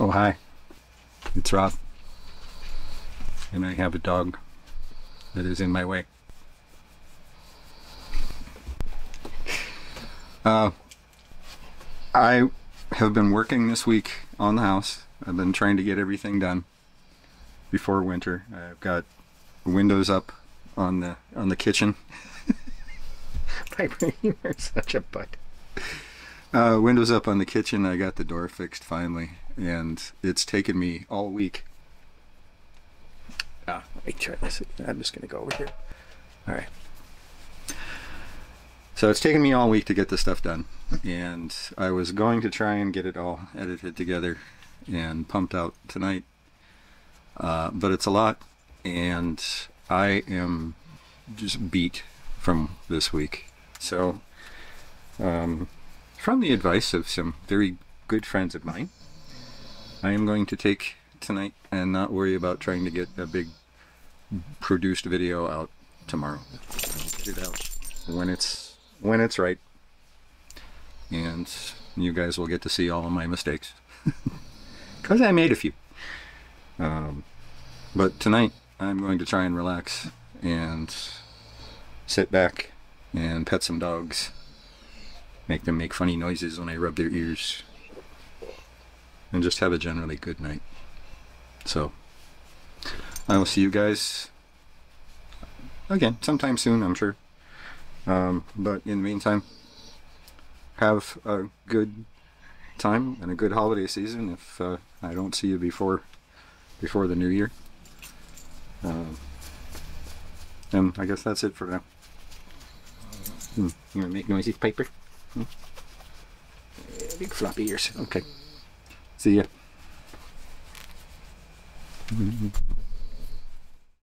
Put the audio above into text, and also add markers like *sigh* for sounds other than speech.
Oh, hi. It's Rob. And I have a dog that is in my way. Uh, I have been working this week on the house. I've been trying to get everything done before winter. I've got windows up on the on the kitchen. Piper, you are such a butt. Uh, windows up on the kitchen. I got the door fixed finally, and it's taken me all week. Ah, let me try this. I'm just gonna go over here. All right. So it's taken me all week to get this stuff done, and I was going to try and get it all edited together and pumped out tonight. Uh, but it's a lot, and I am just beat from this week. So, um, from the advice of some very good friends of mine, I am going to take tonight and not worry about trying to get a big produced video out tomorrow. Get it out when it's when it's right, and you guys will get to see all of my mistakes *laughs* because I made a few. Um, but tonight I'm going to try and relax and sit back and pet some dogs make them make funny noises when I rub their ears, and just have a generally good night. So, I will see you guys again sometime soon, I'm sure. Um, but in the meantime, have a good time and a good holiday season. If uh, I don't see you before before the new year, um, and I guess that's it for now. Hmm. You want to make noises, Piper? Yeah, big floppy ears. Okay. See ya.